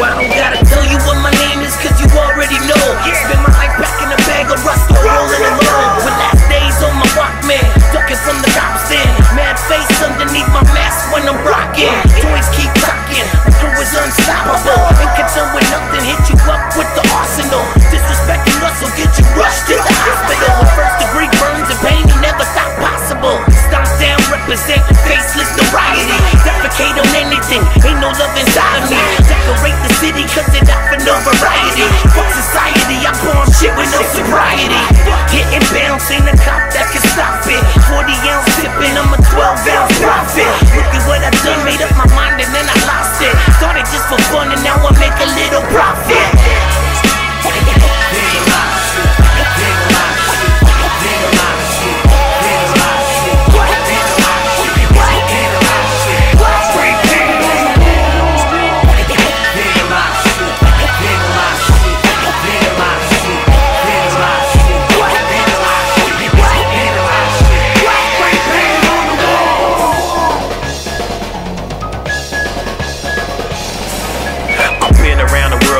gotta tell you what my name is, cause you already know. Spend my life back in a bag of rust rolling alone. With last days on my Walkman, ducking from the cops in. Mad face underneath my mask when I'm rocking. Toys keep rocking, my crew is unstoppable. Ain't concerned with nothing, hit you up with the arsenal. Disrespecting us will get you rushed to the hospital. With first degree burns and pain, you never thought possible. Stomp down, represent faceless notoriety. Defecate on anything, ain't no love inside I'm a 12 ounce prophet.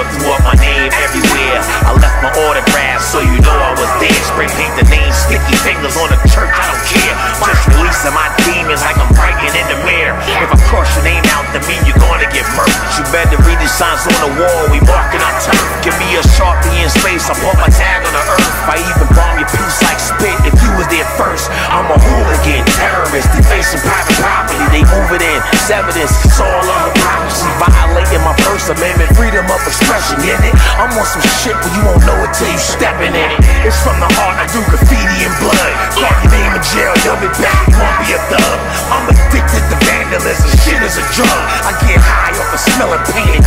World, threw up my name everywhere. I left my autograph so you know I was there. Spray paint the name, sticky fingers on the church, I don't care. Just releasing my demons like I'm writing in the mirror. If I cross your name out to me, you're gonna get murdered. You better read the signs on the wall, we marking our turf. Give me a sharpie in space, I put my tag on the earth. I even bomb your piece like spit if you was there first. Evidence, it's all on privacy. Violating my First Amendment, freedom of expression, in it? I'm on some shit where you won't know it till you stepping in it. It's from the heart, I do graffiti in blood. Call your name in jail, you'll be back, you won't be a thug. I'm addicted to vandalism, shit is a drug. I get high off of smelling pain